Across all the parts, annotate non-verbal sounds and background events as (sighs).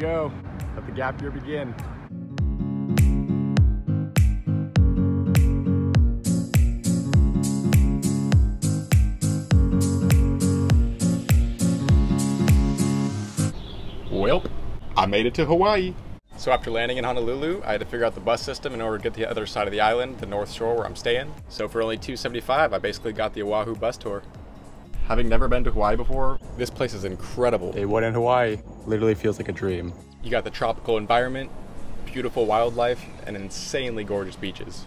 go. Let the gap year begin. Well, I made it to Hawaii. So after landing in Honolulu, I had to figure out the bus system in order to get to the other side of the island, the North Shore where I'm staying. So for only 275, I basically got the Oahu bus tour. Having never been to Hawaii before, this place is incredible. Day one in Hawaii literally feels like a dream. You got the tropical environment, beautiful wildlife, and insanely gorgeous beaches.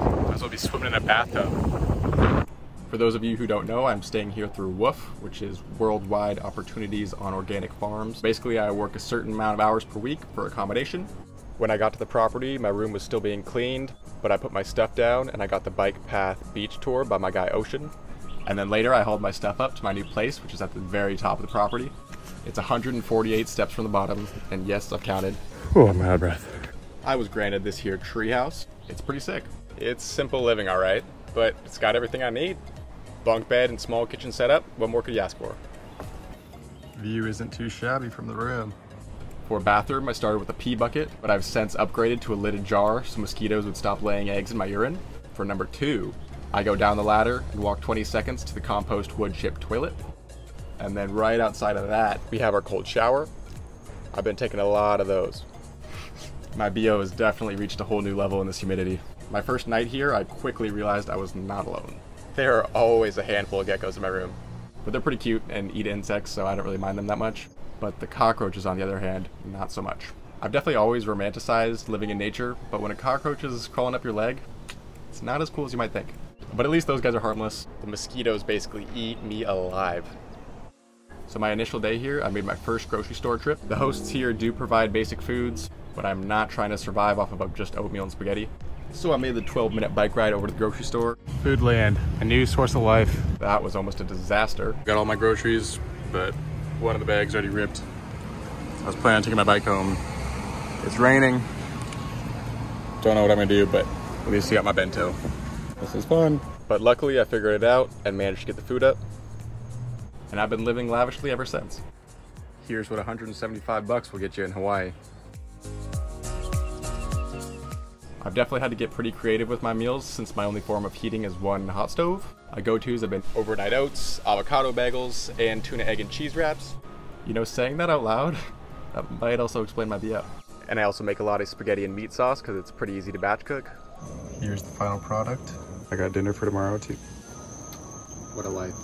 Might as well be swimming in a bathtub. For those of you who don't know, I'm staying here through WWOOF, which is Worldwide Opportunities on Organic Farms. Basically, I work a certain amount of hours per week for accommodation. When I got to the property, my room was still being cleaned, but I put my stuff down and I got the bike path beach tour by my guy Ocean. And then later I hauled my stuff up to my new place, which is at the very top of the property. It's 148 steps from the bottom, and yes, I've counted. Oh, I'm out of breath. I was granted this here treehouse. It's pretty sick. It's simple living, all right, but it's got everything I need. Bunk bed and small kitchen setup, what more could you ask for? View isn't too shabby from the room. For a bathroom, I started with a pee bucket, but I've since upgraded to a lidded jar so mosquitoes would stop laying eggs in my urine. For number two, I go down the ladder and walk 20 seconds to the compost wood chip toilet. And then right outside of that, we have our cold shower. I've been taking a lot of those. My BO has definitely reached a whole new level in this humidity. My first night here, I quickly realized I was not alone. There are always a handful of geckos in my room. But they're pretty cute and eat insects, so I don't really mind them that much. But the cockroaches, on the other hand, not so much. I've definitely always romanticized living in nature, but when a cockroach is crawling up your leg, it's not as cool as you might think. But at least those guys are harmless. The mosquitoes basically eat me alive. So my initial day here, I made my first grocery store trip. The hosts here do provide basic foods, but I'm not trying to survive off of uh, just oatmeal and spaghetti. So I made the 12 minute bike ride over to the grocery store. Foodland, a new source of life. That was almost a disaster. Got all my groceries, but one of the bags already ripped. I was planning on taking my bike home. It's raining. Don't know what I'm gonna do, but at least I got my bento. This is fun. But luckily I figured it out and managed to get the food up. And I've been living lavishly ever since. Here's what 175 bucks will get you in Hawaii. I've definitely had to get pretty creative with my meals since my only form of heating is one hot stove. My go-tos have been overnight oats, avocado bagels, and tuna egg and cheese wraps. You know, saying that out loud, (laughs) that might also explain my BO. And I also make a lot of spaghetti and meat sauce because it's pretty easy to batch cook. Here's the final product. I got dinner for tomorrow too. What a life.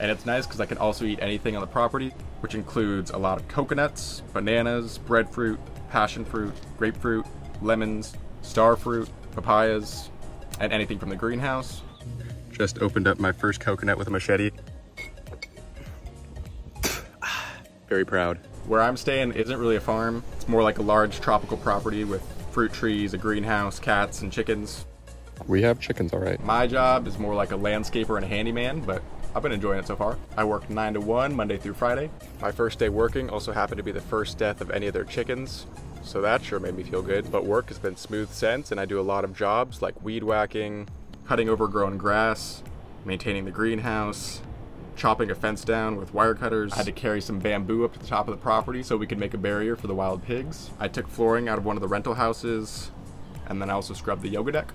And it's nice because I can also eat anything on the property, which includes a lot of coconuts, bananas, breadfruit, passion fruit, grapefruit, lemons, star fruit, papayas, and anything from the greenhouse. Just opened up my first coconut with a machete. (sighs) Very proud. Where I'm staying isn't really a farm. It's more like a large tropical property with fruit trees, a greenhouse, cats, and chickens. We have chickens, all right. My job is more like a landscaper and a handyman, but I've been enjoying it so far. I work 9 to 1, Monday through Friday. My first day working also happened to be the first death of any of their chickens, so that sure made me feel good. But work has been smooth since, and I do a lot of jobs like weed whacking, cutting overgrown grass, maintaining the greenhouse, chopping a fence down with wire cutters. I had to carry some bamboo up to the top of the property so we could make a barrier for the wild pigs. I took flooring out of one of the rental houses, and then I also scrubbed the yoga deck.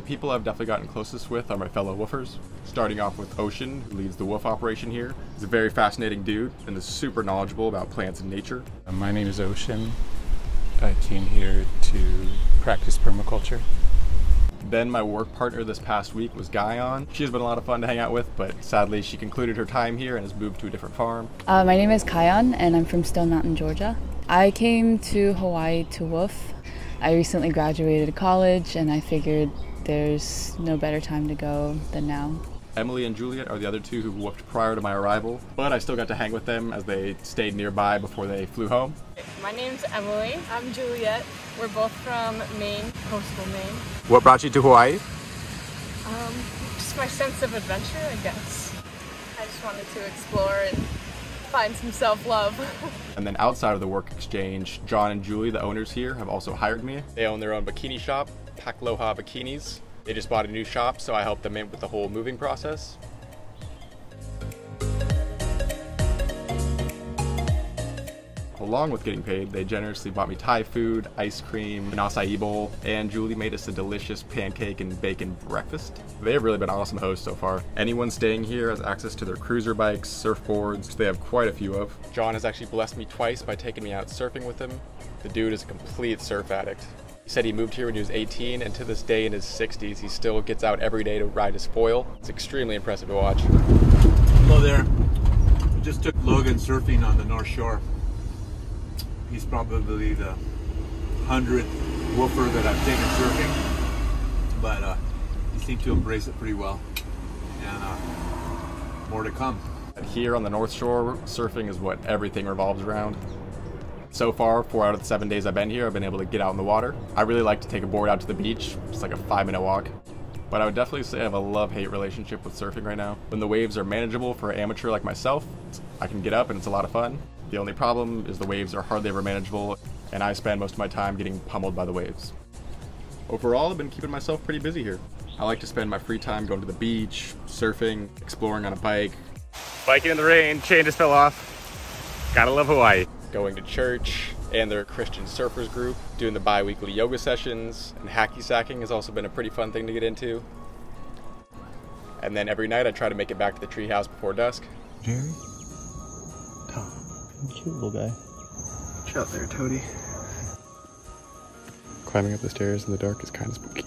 The people I've definitely gotten closest with are my fellow woofers. Starting off with Ocean, who leads the woof operation here. He's a very fascinating dude and is super knowledgeable about plants and nature. Uh, My name is Ocean. I came here to practice permaculture. Then my work partner this past week was Guyon. She's been a lot of fun to hang out with, but sadly she concluded her time here and has moved to a different farm. Uh, my name is Kayan, and I'm from Stone Mountain, Georgia. I came to Hawaii to woof. I recently graduated college, and I figured there's no better time to go than now. Emily and Juliet are the other two who woofed prior to my arrival, but I still got to hang with them as they stayed nearby before they flew home. My name's Emily. I'm Juliet. We're both from Maine, coastal Maine. What brought you to Hawaii? Um, just my sense of adventure, I guess. I just wanted to explore and find some self-love. (laughs) And then outside of the work exchange, John and Julie, the owners here, have also hired me. They own their own bikini shop, Pakaloha Bikinis. They just bought a new shop, so I helped them in with the whole moving process. Along with getting paid, they generously bought me Thai food, ice cream, an acai bowl, and Julie made us a delicious pancake and bacon breakfast. They have really been awesome hosts so far. Anyone staying here has access to their cruiser bikes, surfboards, which they have quite a few of. John has actually blessed me twice by taking me out surfing with him. The dude is a complete surf addict. He said he moved here when he was 18, and to this day in his 60s, he still gets out every day to ride his foil. It's extremely impressive to watch. Hello there. We just took Logan surfing on the North Shore. He's probably the hundredth woofer that I've taken surfing, but uh, he seemed to embrace it pretty well. And uh, more to come. Here on the North Shore, surfing is what everything revolves around. So far, four out of the seven days I've been here, I've been able to get out in the water. I really like to take a board out to the beach, It's like a five minute walk. But I would definitely say I have a love-hate relationship with surfing right now. When the waves are manageable for an amateur like myself, I can get up and it's a lot of fun. The only problem is the waves are hardly ever manageable, and I spend most of my time getting pummeled by the waves. Overall, I've been keeping myself pretty busy here. I like to spend my free time going to the beach, surfing, exploring on a bike. Biking in the rain, chain just fell off. Gotta love Hawaii. Going to church and their Christian surfers group, doing the bi-weekly yoga sessions, and hacky sacking has also been a pretty fun thing to get into. And then every night I try to make it back to the treehouse before dusk. Jerry? Tom. Cute little guy. Watch out there, Toady. Climbing up the stairs in the dark is kind of spooky.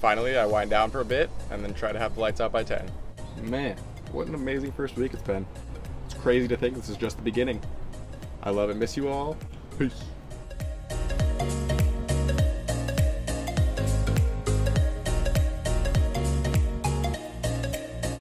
Finally, I wind down for a bit and then try to have the lights out by 10. Man, what an amazing first week it's been. It's crazy to think this is just the beginning. I love and miss you all. Peace.